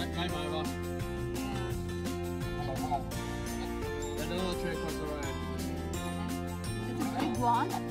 that came over. That little tree across the road. It's a big one.